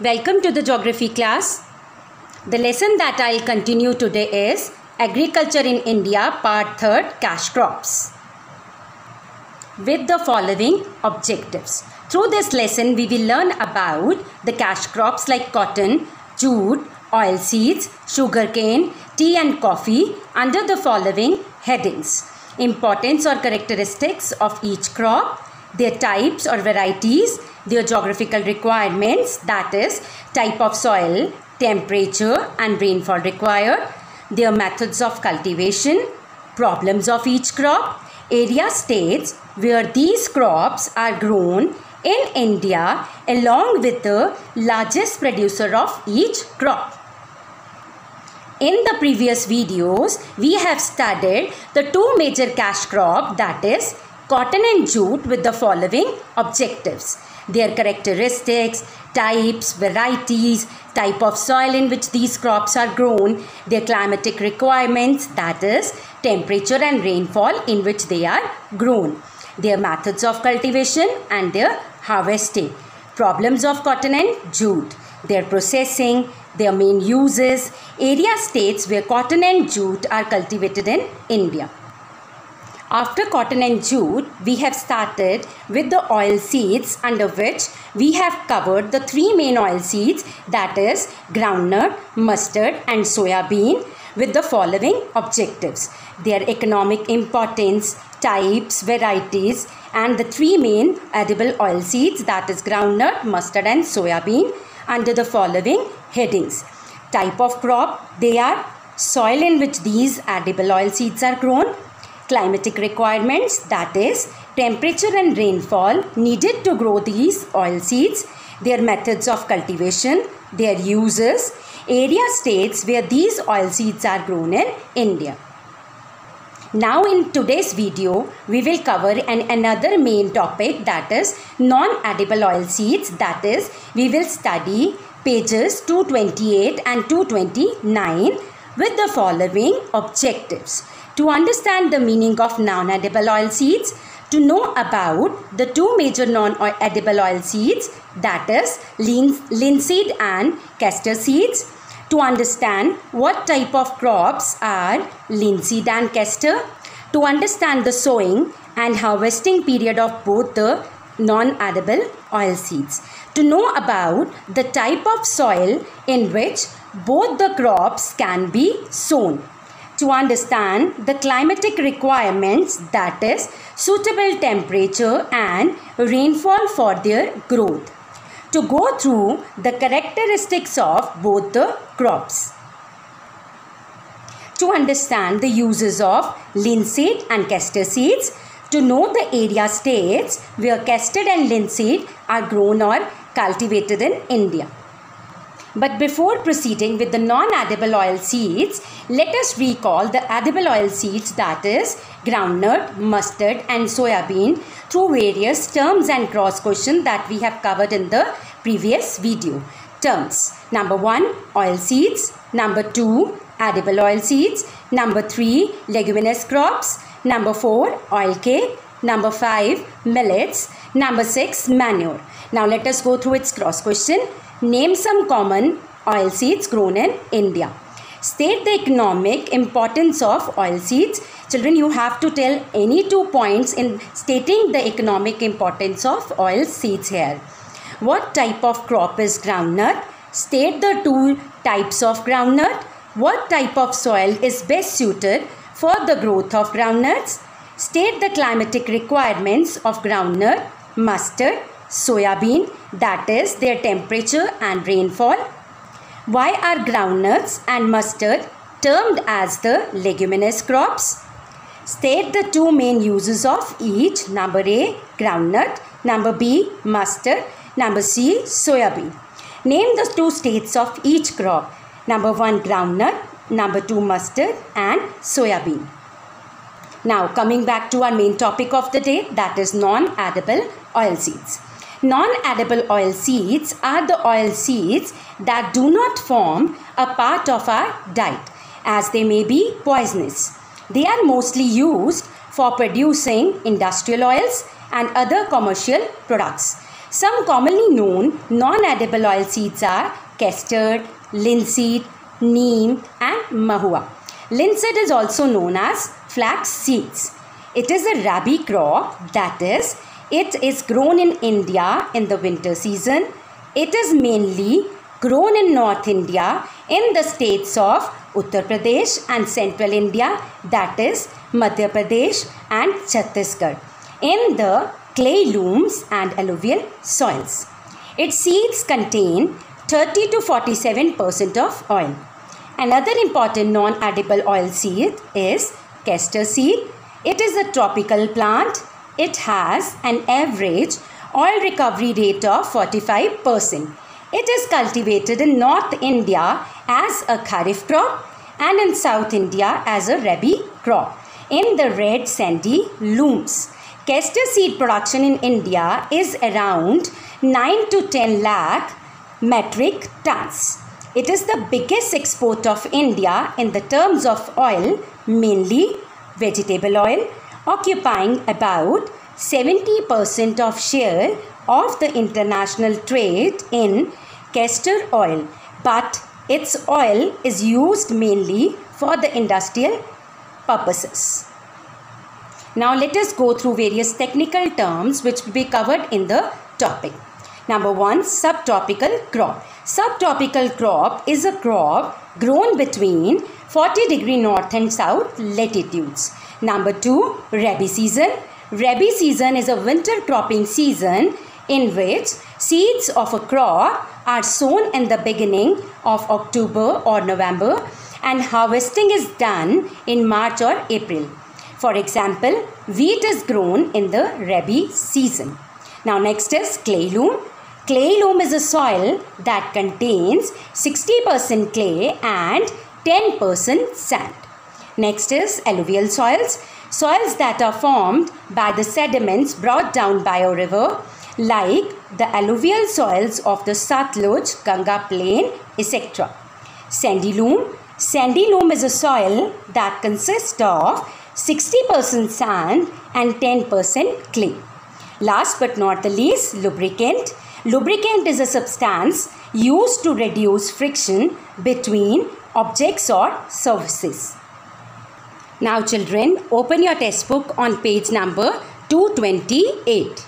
Welcome to the geography class. The lesson that I'll continue today is Agriculture in India, part 3rd Cash Crops. With the following objectives. Through this lesson, we will learn about the cash crops like cotton, jute, oilseeds, sugarcane, tea, and coffee under the following headings Importance or characteristics of each crop, their types or varieties, their geographical requirements, that is, type of soil, temperature, and rainfall required, their methods of cultivation, problems of each crop, area states where these crops are grown in India along with the largest producer of each crop. In the previous videos, we have studied the two major cash crop that is cotton and jute with the following objectives. Their characteristics, types, varieties, type of soil in which these crops are grown, their climatic requirements that is temperature and rainfall in which they are grown, their methods of cultivation and their harvesting, problems of cotton and jute, their processing, their main uses, area states where cotton and jute are cultivated in India. After cotton and jute, we have started with the oil seeds under which we have covered the three main oil seeds that is groundnut, mustard and soya bean with the following objectives. Their economic importance, types, varieties and the three main edible oil seeds that is groundnut, mustard and soya bean under the following headings. Type of crop, they are soil in which these edible oil seeds are grown, climatic requirements that is temperature and rainfall needed to grow these oil seeds, their methods of cultivation, their uses, area states where these oil seeds are grown in India. Now in today's video, we will cover an, another main topic that is non-edible oil seeds that is we will study pages 228 and 229 with the following objectives to understand the meaning of non-edible oil seeds, to know about the two major non-edible oil seeds that is linseed and castor seeds, to understand what type of crops are linseed and castor, to understand the sowing and harvesting period of both the non-edible oil seeds, to know about the type of soil in which both the crops can be sown to understand the climatic requirements that is suitable temperature and rainfall for their growth. To go through the characteristics of both the crops. To understand the uses of linseed and castor seeds. To know the area states where castor and linseed are grown or cultivated in India. But before proceeding with the non-edible oil seeds, let us recall the edible oil seeds that is groundnut, mustard and soya bean through various terms and cross questions that we have covered in the previous video. Terms. Number 1, oil seeds. Number 2, edible oil seeds. Number 3, leguminous crops. Number 4, oil cake. Number 5, millets. Number 6, manure. Now let us go through its cross question. Name some common oil seeds grown in India. State the economic importance of oil seeds. Children, you have to tell any two points in stating the economic importance of oil seeds here. What type of crop is groundnut? State the two types of groundnut. What type of soil is best suited for the growth of groundnuts? State the climatic requirements of groundnut, mustard, soya bean that is their temperature and rainfall. Why are groundnuts and mustard termed as the leguminous crops? State the two main uses of each. Number A, groundnut. Number B, mustard. Number C, soya bean. Name the two states of each crop. Number 1, groundnut. Number 2, mustard and soya bean. Now coming back to our main topic of the day that is non-edible oil seeds. Non-edible oil seeds are the oil seeds that do not form a part of our diet as they may be poisonous. They are mostly used for producing industrial oils and other commercial products. Some commonly known non-edible oil seeds are castor, linseed, neem and mahua. Linseed is also known as flax seeds. It is a rabi crop that is it is grown in India in the winter season. It is mainly grown in North India in the states of Uttar Pradesh and Central India that is Madhya Pradesh and Chhattisgarh in the clay loams and alluvial soils. Its seeds contain 30 to 47 percent of oil. Another important non-edible oil seed is castor seed. It is a tropical plant. It has an average oil recovery rate of 45%. It is cultivated in North India as a kharif crop and in South India as a rabi crop in the red sandy loams. Castor seed production in India is around 9 to 10 lakh metric tons. It is the biggest export of India in the terms of oil, mainly vegetable oil, occupying about 70% of share of the international trade in castor oil. But its oil is used mainly for the industrial purposes. Now let us go through various technical terms which will be covered in the topic. Number one, subtropical crop. Subtropical crop is a crop grown between 40 degree north and south latitudes. Number two, Rabi season. Rabi season is a winter cropping season in which seeds of a crop are sown in the beginning of October or November and harvesting is done in March or April. For example, wheat is grown in the Rabi season. Now next is clay loam. Clay loam is a soil that contains 60% clay and 10% sand. Next is alluvial soils. Soils that are formed by the sediments brought down by a river like the alluvial soils of the Satluj, Ganga plain, etc. Sandy loam. Sandy loam is a soil that consists of 60% sand and 10% clay. Last but not the least, lubricant. Lubricant is a substance used to reduce friction between objects or surfaces. Now children, open your textbook on page number 228.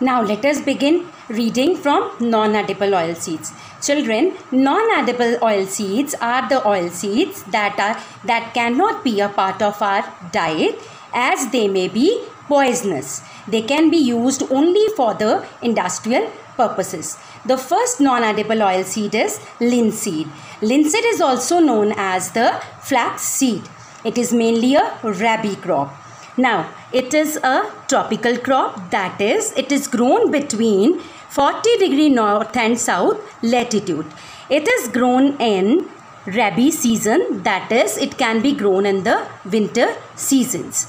Now let us begin reading from non-edible oil seeds. Children, non-edible oil seeds are the oil seeds that are that cannot be a part of our diet as they may be poisonous. They can be used only for the industrial purposes. The first non-edible oil seed is linseed. Linseed is also known as the flax seed. It is mainly a rabi crop. Now, it is a tropical crop that is, it is grown between 40 degree north and south latitude. It is grown in rabi season that is, it can be grown in the winter seasons.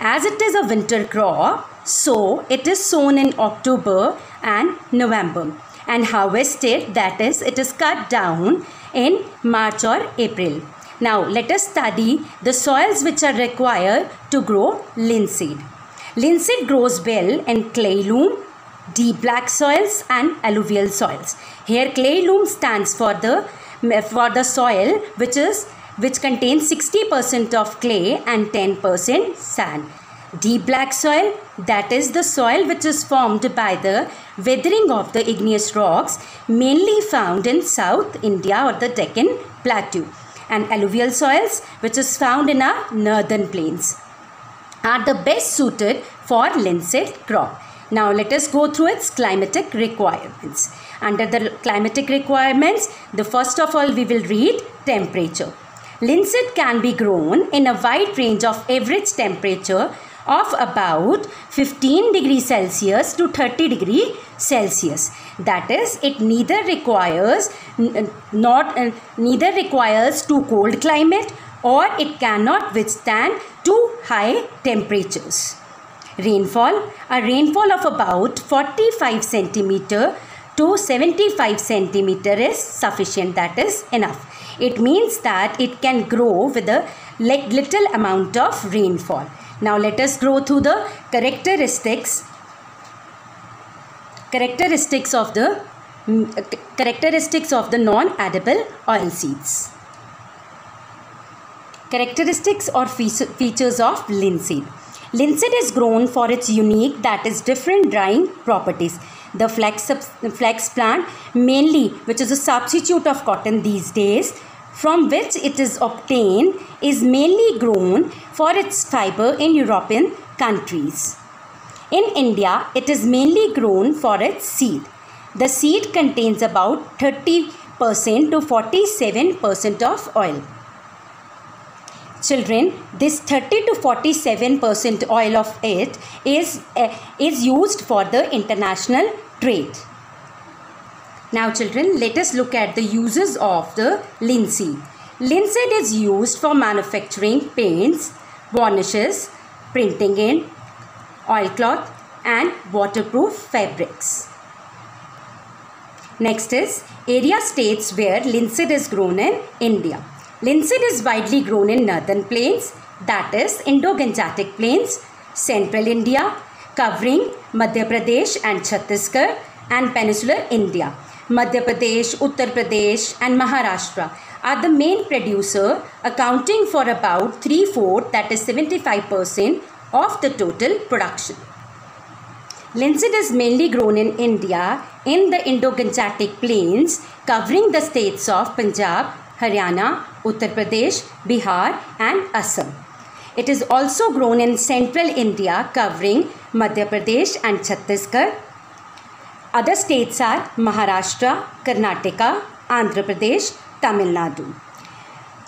As it is a winter crop, so it is sown in October and November and harvested that is it is cut down in March or April. Now let us study the soils which are required to grow linseed. Linseed grows well in clay loam, deep black soils and alluvial soils. Here clay loam stands for the for the soil which is which contains 60% of clay and 10% sand. Deep black soil that is the soil which is formed by the weathering of the igneous rocks mainly found in South India or the Deccan Plateau and alluvial soils which is found in our northern plains are the best suited for linseed crop. Now let us go through its climatic requirements. Under the climatic requirements, the first of all we will read temperature. Linseed can be grown in a wide range of average temperature of about 15 degrees Celsius to 30 degree Celsius. That is, it neither requires not uh, neither requires too cold climate or it cannot withstand too high temperatures. Rainfall A rainfall of about 45 centimeter to 75 centimeter is sufficient. That is enough. It means that it can grow with a little amount of rainfall. Now let us go through the characteristics characteristics of the mm, characteristics of the non-edible oil seeds. Characteristics or features of linseed. Linseed is grown for its unique that is different drying properties. The flax, flax plant mainly which is a substitute of cotton these days from which it is obtained is mainly grown for its fiber in European countries. In India, it is mainly grown for its seed. The seed contains about 30% to 47% of oil. Children, this 30 to 47% oil of it is, uh, is used for the international trade. Now children, let us look at the uses of the linseed. Linseed is used for manufacturing paints, varnishes, printing ink, oilcloth and waterproof fabrics. Next is area states where linseed is grown in India. Linseed is widely grown in northern plains that is Indo-Gangetic plains, central India covering Madhya Pradesh and Chhattisgarh and peninsular India. Madhya Pradesh, Uttar Pradesh and Maharashtra are the main producer accounting for about 3-4 that is 75% of the total production. Linseed is mainly grown in India in the Indo-Gangetic plains covering the states of Punjab, Haryana, Uttar Pradesh, Bihar and Assam. It is also grown in central India covering Madhya Pradesh and Chhattisgarh. Other states are Maharashtra, Karnataka, Andhra Pradesh, Tamil Nadu.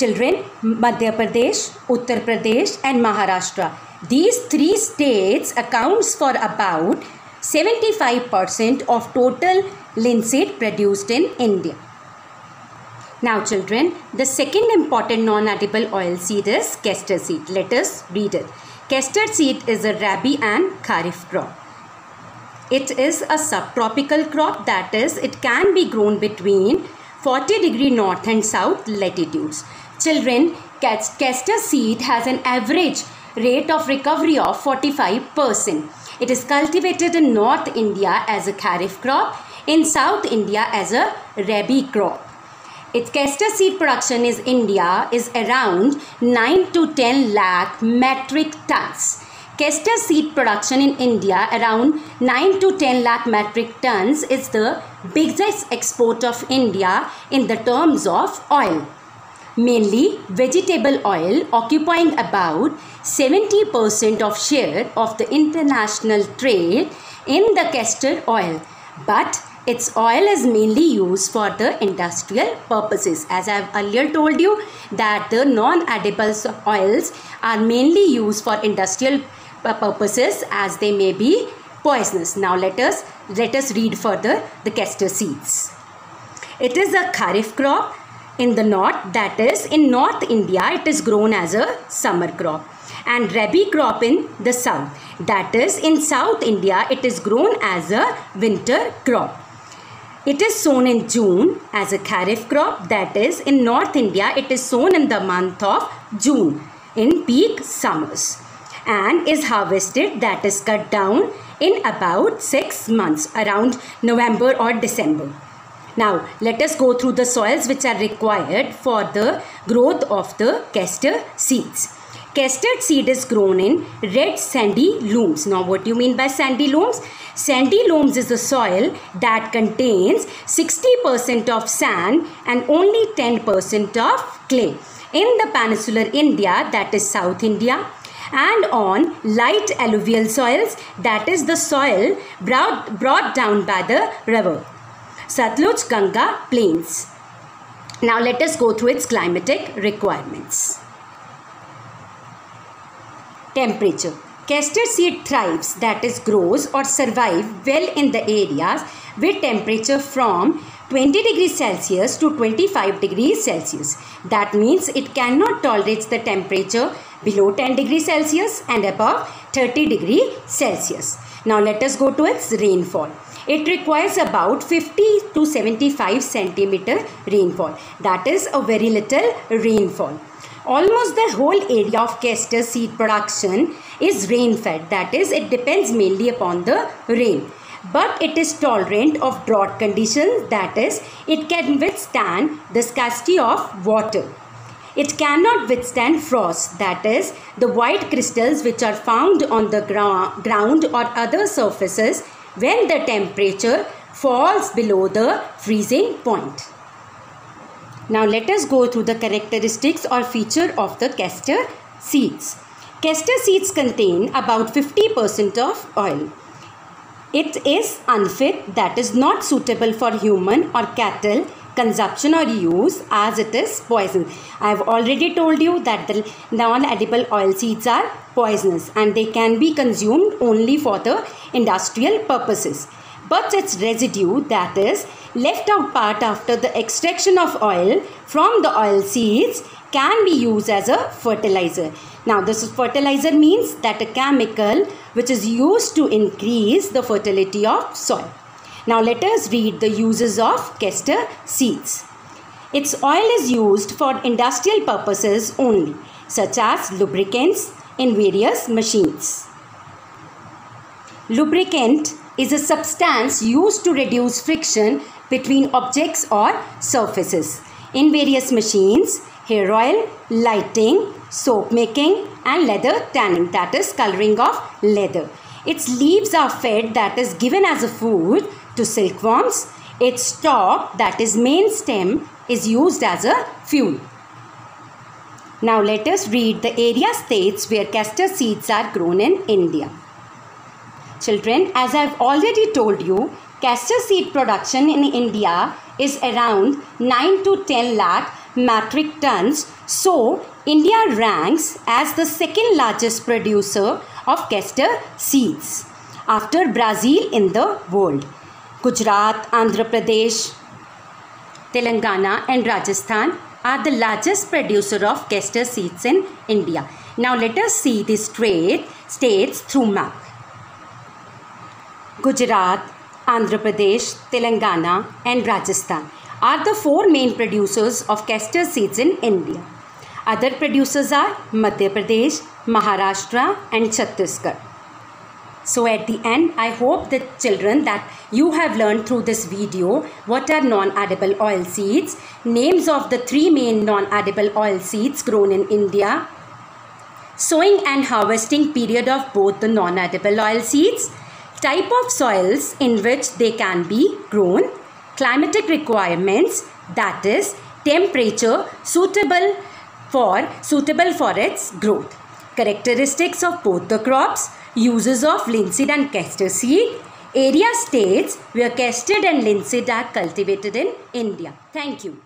Children, Madhya Pradesh, Uttar Pradesh and Maharashtra these three states accounts for about 75% of total linseed produced in India. Now children, the second important non-edible oil seed is castor seed. Let us read it. Castor seed is a rabi and kharif crop. It is a subtropical crop that is it can be grown between 40 degree north and south latitudes. Children, castor seed has an average rate of recovery of 45%. It is cultivated in North India as a kharif crop, in South India as a rabi crop. Its castor seed production in India is around 9 to 10 lakh metric tons. Castor seed production in India around 9 to 10 lakh metric tons is the biggest export of India in the terms of oil. Mainly vegetable oil occupying about 70% of share of the international trade in the castor oil but its oil is mainly used for the industrial purposes. As i have earlier told you that the non-edible oils are mainly used for industrial purposes as they may be poisonous. Now let us let us read further the castor seeds. It is a kharif crop in the north that is in north india it is grown as a summer crop. And rabi crop in the south that is in south india it is grown as a winter crop. It is sown in june as a kharif crop that is in north india it is sown in the month of june in peak summers and is harvested that is cut down in about 6 months around november or december now let us go through the soils which are required for the growth of the castor seeds. Castor seed is grown in red sandy loams. Now what do you mean by sandy loams? Sandy loams is a soil that contains 60% of sand and only 10% of clay. In the peninsular India that is South India and on light alluvial soils that is the soil brought, brought down by the river. Satluj Ganga plains. Now let us go through its climatic requirements. Temperature. Castor seed thrives that is grows or survive well in the areas with temperature from 20 degrees Celsius to 25 degrees Celsius. That means it cannot tolerate the temperature below 10 degrees Celsius and above 30 degrees Celsius. Now let us go to its rainfall. It requires about 50 to 75 centimeter rainfall. That is a very little rainfall. Almost the whole area of castor seed production is rain fed. That is, it depends mainly upon the rain. But it is tolerant of drought conditions that is it can withstand the scarcity of water. It cannot withstand frost that is the white crystals which are found on the ground or other surfaces when the temperature falls below the freezing point. Now let us go through the characteristics or feature of the castor seeds. Castor seeds contain about 50% of oil. It is unfit that is not suitable for human or cattle consumption or use as it is poison. I have already told you that the non-edible oil seeds are poisonous and they can be consumed only for the industrial purposes. But its residue that is left out part after the extraction of oil from the oil seeds can be used as a fertilizer. Now this fertilizer means that a chemical which is used to increase the fertility of soil. Now let us read the uses of castor seeds. Its oil is used for industrial purposes only such as lubricants in various machines. Lubricant is a substance used to reduce friction between objects or surfaces in various machines hair oil, lighting, soap making and leather tanning that is coloring of leather. Its leaves are fed that is given as a food to silkworms. Its stalk that is main stem is used as a fuel. Now let us read the area states where castor seeds are grown in India. Children, as I have already told you, castor seed production in India is around 9 to 10 lakh metric tons. So, India ranks as the second largest producer of castor seeds after Brazil in the world. Gujarat, Andhra Pradesh, Telangana and Rajasthan are the largest producer of castor seeds in India. Now let us see the straight states through map. Gujarat, Andhra Pradesh, Telangana and Rajasthan are the four main producers of castor seeds in India. Other producers are Madhya Pradesh, Maharashtra and Chhattisgarh. So at the end, I hope the children that you have learned through this video what are non-edible oil seeds, names of the three main non-edible oil seeds grown in India, sowing and harvesting period of both the non-edible oil seeds, type of soils in which they can be grown, climatic requirements that is temperature suitable for suitable for its growth. Characteristics of both the crops uses of linseed and castor seed. Area states where castor and linseed are cultivated in india. Thank you